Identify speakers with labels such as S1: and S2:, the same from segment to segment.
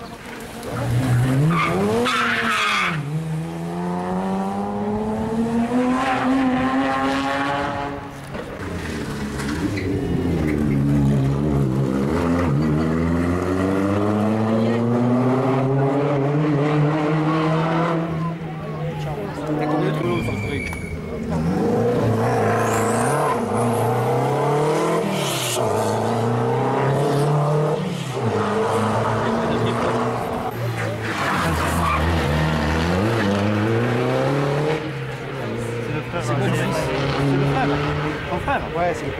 S1: little Bueno, puede decir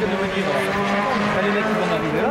S1: Следовательно, коли н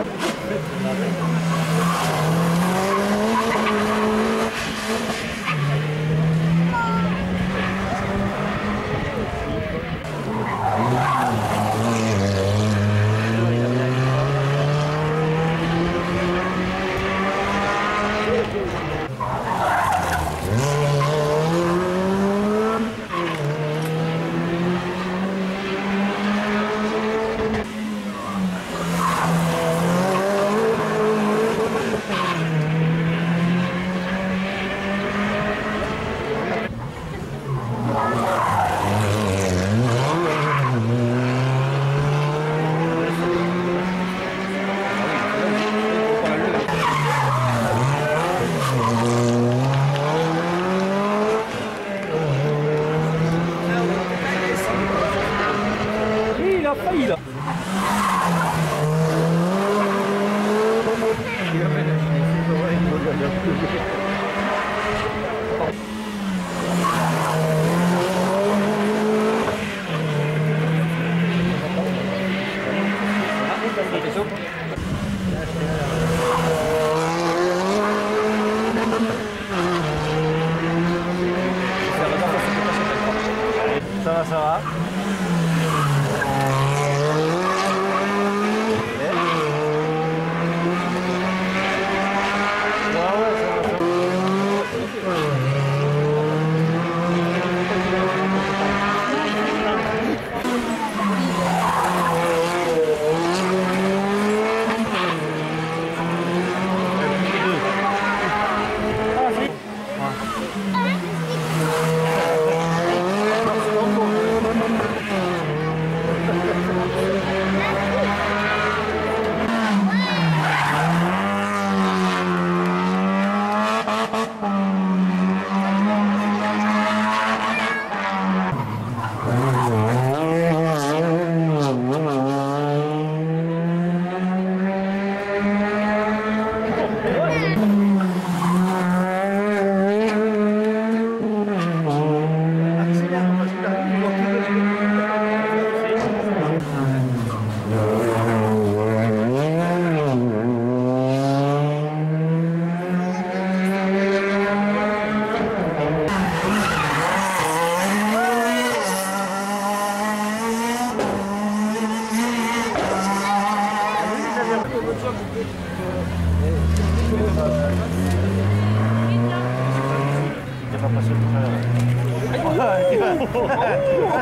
S1: That's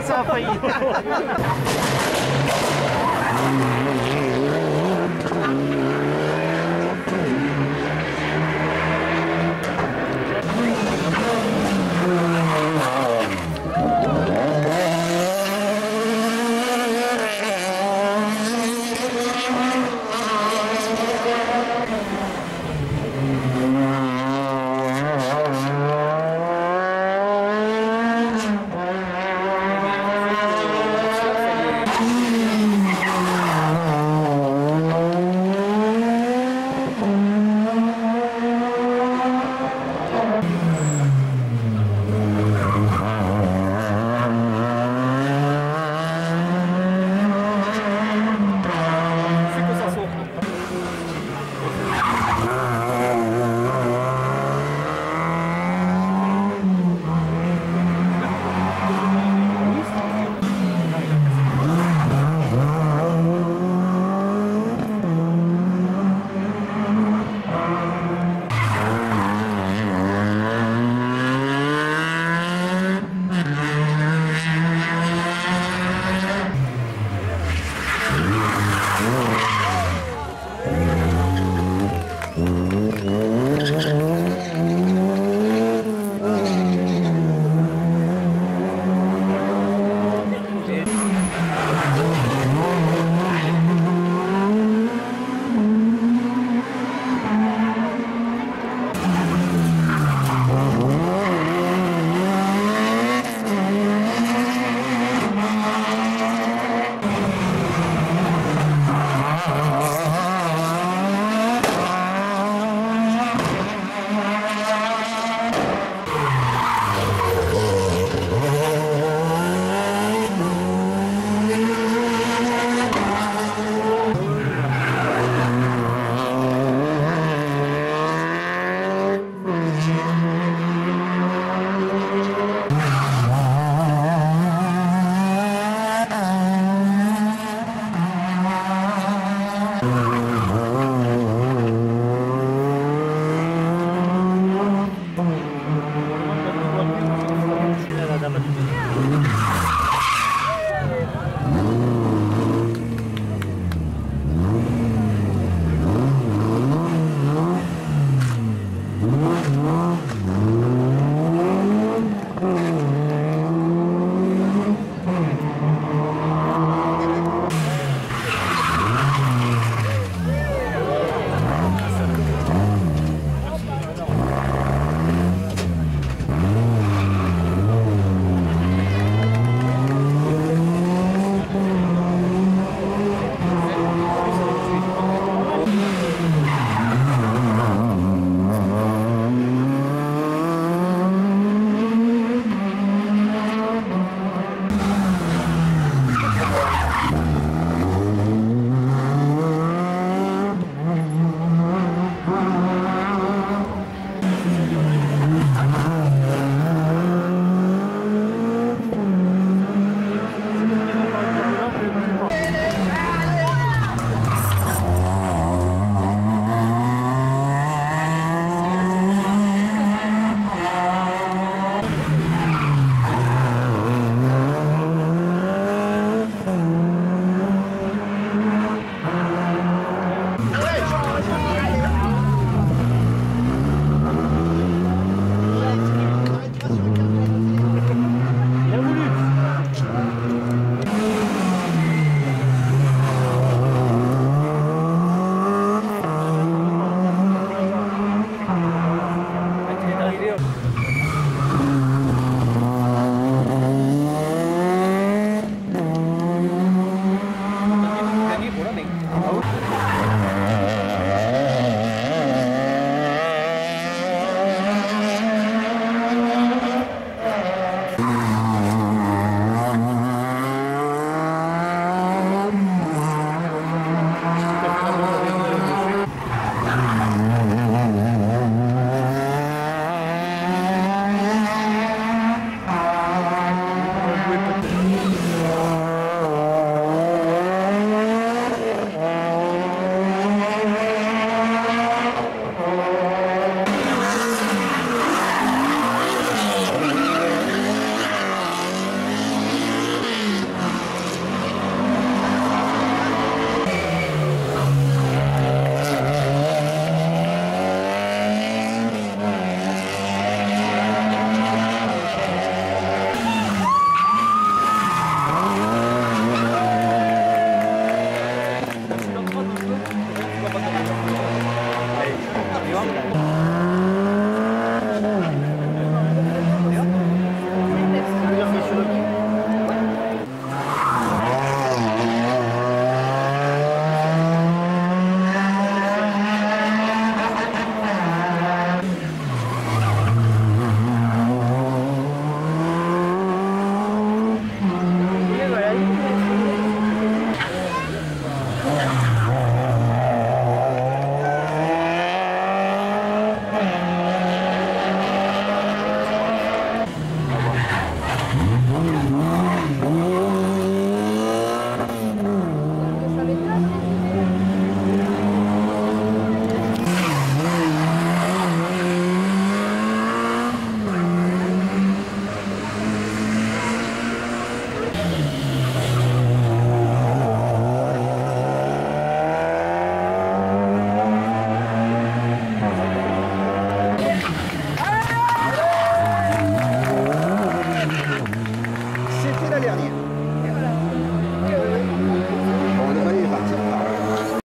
S1: half a year. Mm-hmm.